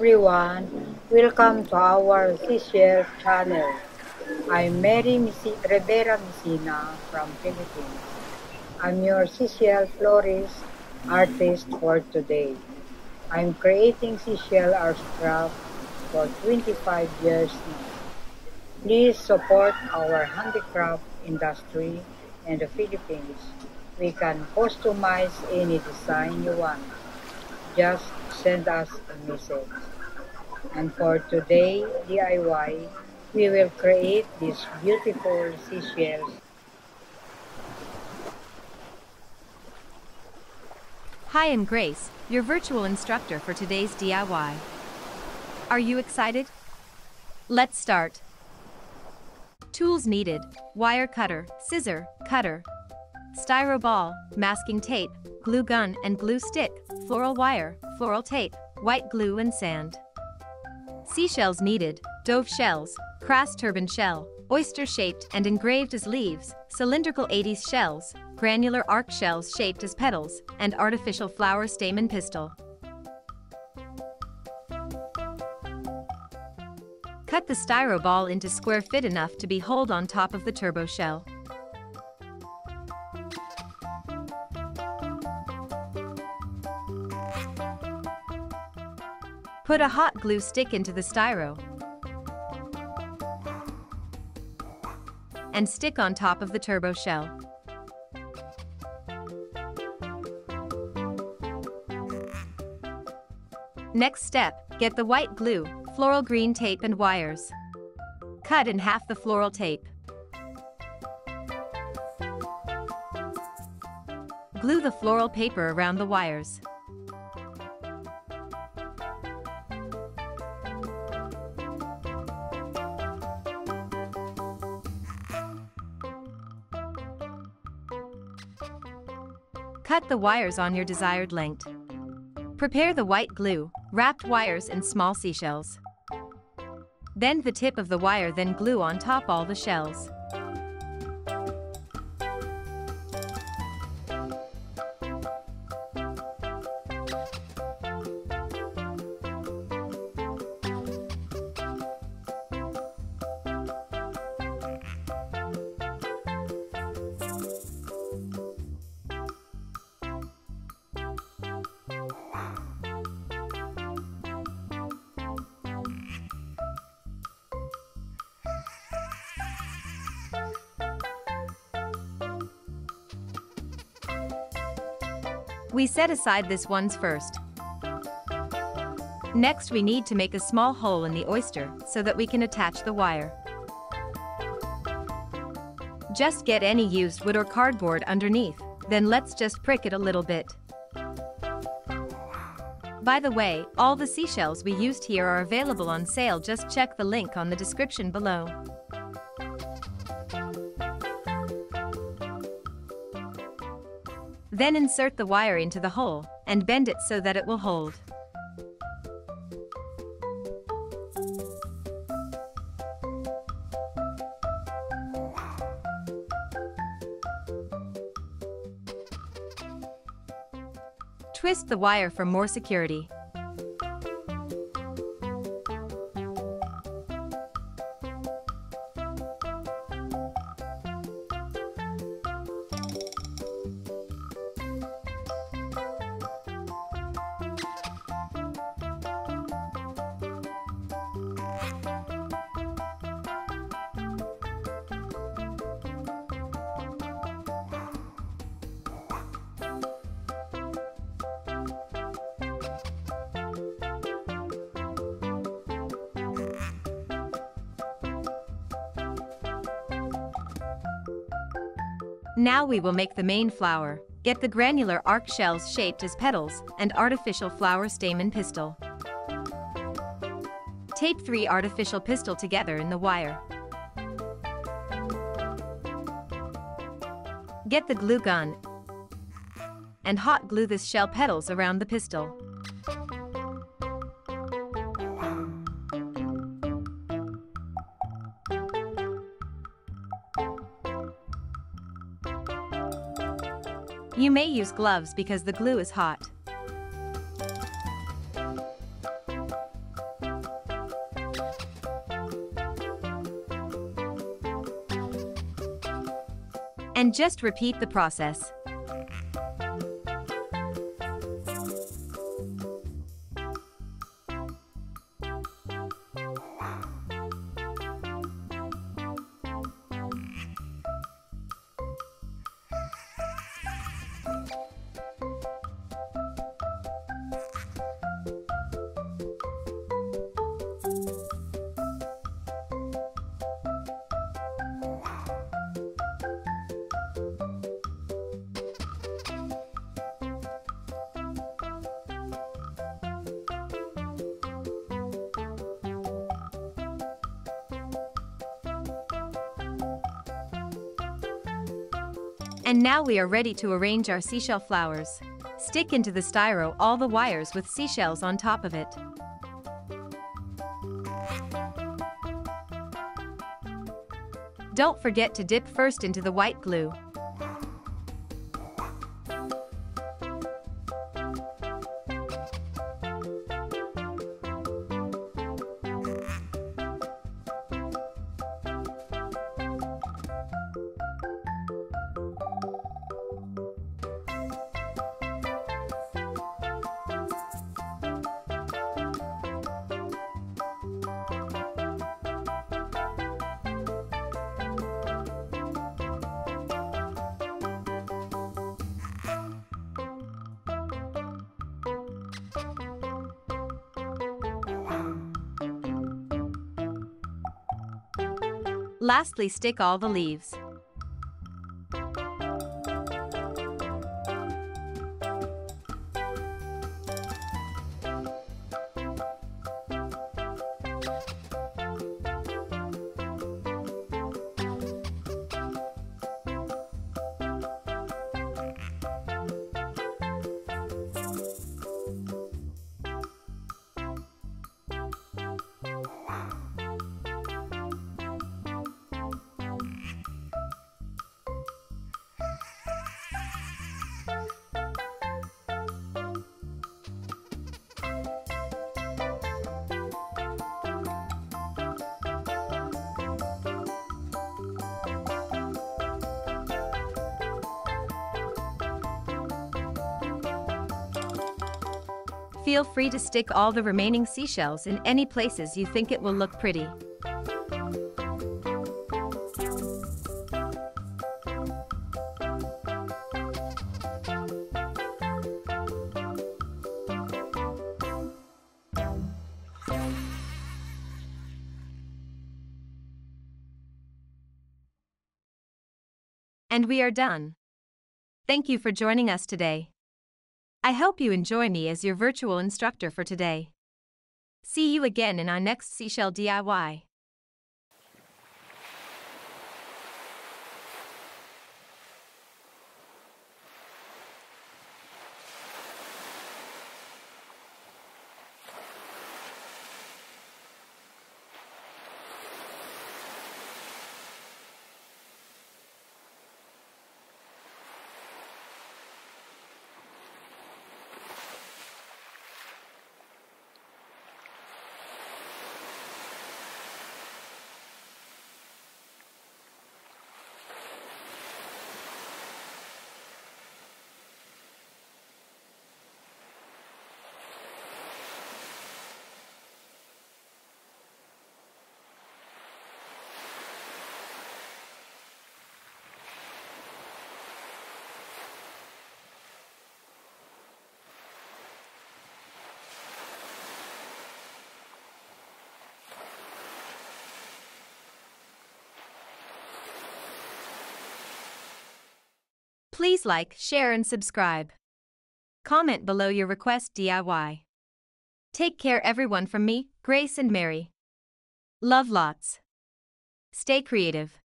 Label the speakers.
Speaker 1: everyone. Welcome to our Seashell channel. I'm Mary Misi Rivera Messina from Philippines. I'm your seashell florist artist for today. I'm creating seashell art craft for 25 years now. Please support our handicraft industry in the Philippines. We can customize any design you want. Just send us a message. And for today DIY, we will create these beautiful seashells.
Speaker 2: Hi, I'm Grace, your virtual instructor for today's DIY. Are you excited? Let's start. Tools needed, wire cutter, scissor, cutter, styro ball, masking tape, glue gun and glue stick, floral wire, floral tape, white glue and sand. Seashells needed, dove shells, crass turban shell, oyster-shaped and engraved as leaves, cylindrical Atys shells, granular ark shells shaped as petals, and artificial flower stamen pistil. Cut the styro ball into square fit enough to be hold on top of the turbo shell. Put a hot glue stick into the styro and stick on top of the turbo shell. Next step, get the white glue, floral green tape and wires. Cut in half the floral tape. Glue the floral paper around the wires. Cut the wires on your desired length. Prepare the white glue, wrapped wires in small seashells. Bend the tip of the wire then glue on top all the shells. We set aside this ones first. Next we need to make a small hole in the oyster so that we can attach the wire. Just get any used wood or cardboard underneath, then let's just prick it a little bit. By the way, all the seashells we used here are available on sale just check the link on the description below. Then insert the wire into the hole and bend it so that it will hold. Twist the wire for more security. Now we will make the main flower. Get the granular ark shells shaped as petals and artificial flower stamen pistil. Tape three artificial pistil together in the wire. Get the glue gun and hot glue this shell petals around the pistil. You may use gloves because the glue is hot. And just repeat the process. And now we are ready to arrange our seashell flowers. Stick into the styro all the wires with seashells on top of it. Don't forget to dip first into the white glue. Lastly stick all the leaves. Feel free to stick all the remaining seashells in any places you think it will look pretty. And we are done. Thank you for joining us today. I hope you enjoy me as your virtual instructor for today. See you again in our next Seashell DIY. Please like, share, and subscribe. Comment below your request DIY. Take care, everyone, from me, Grace and Mary. Love lots. Stay creative.